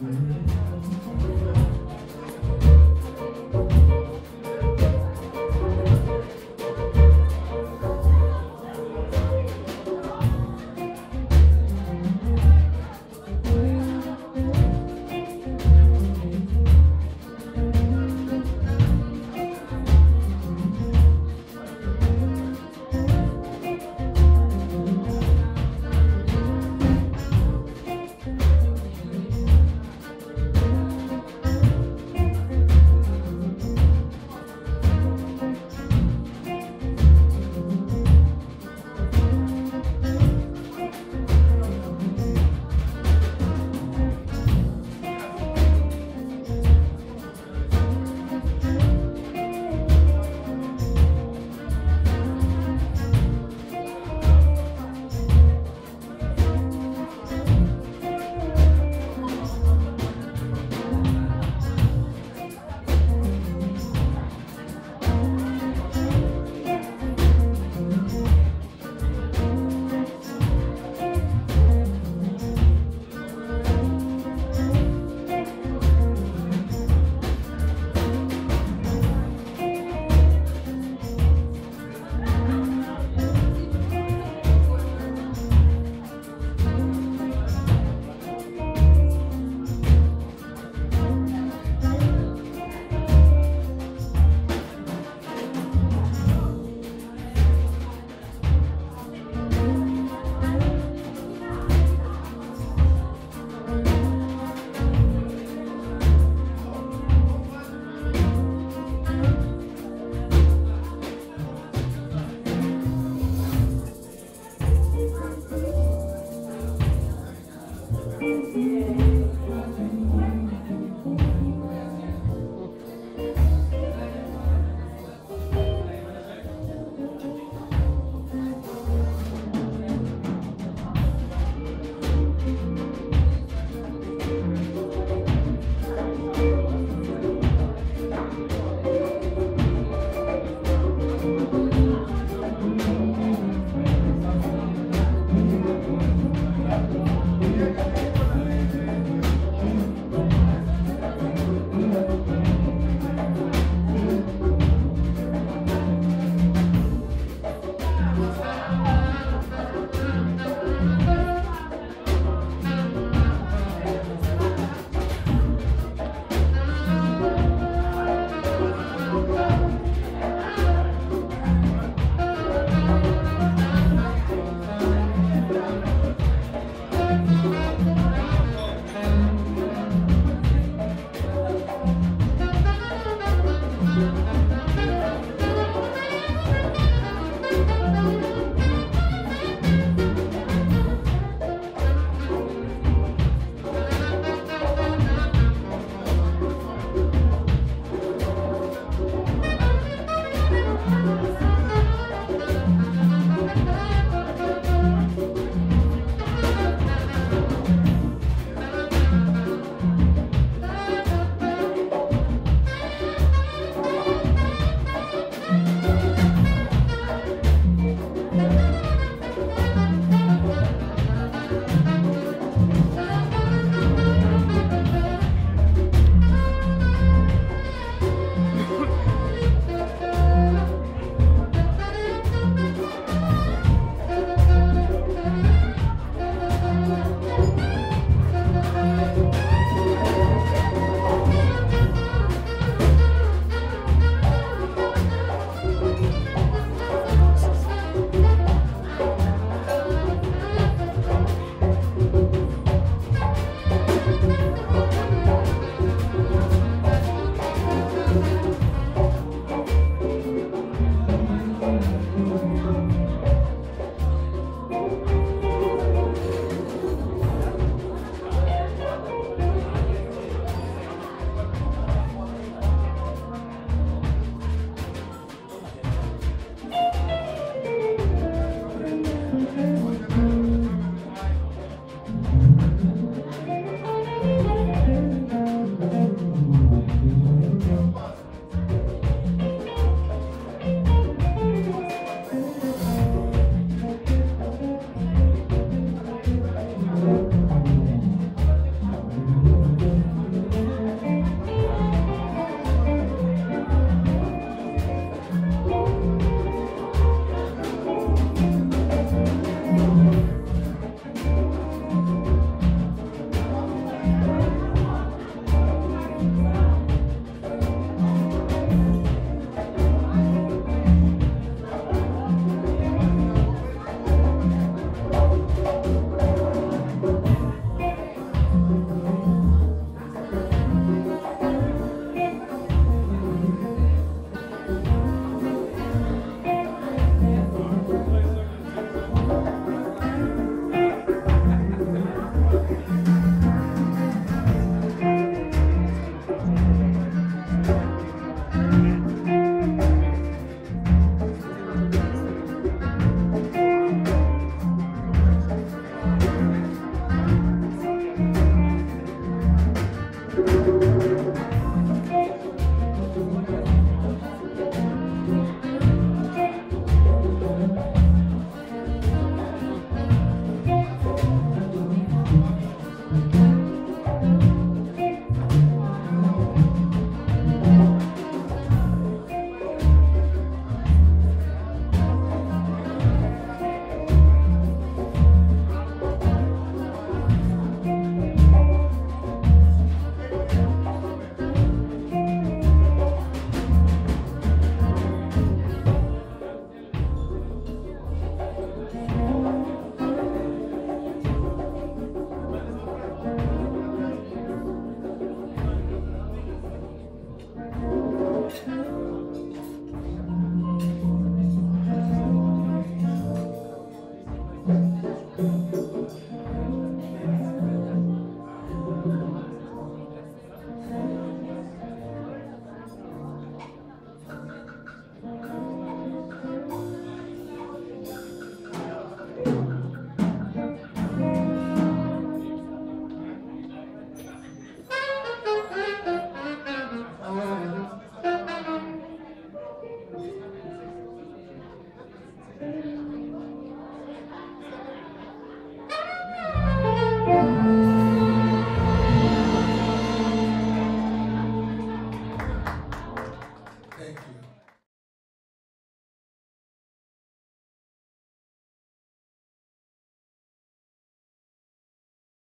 Hallelujah.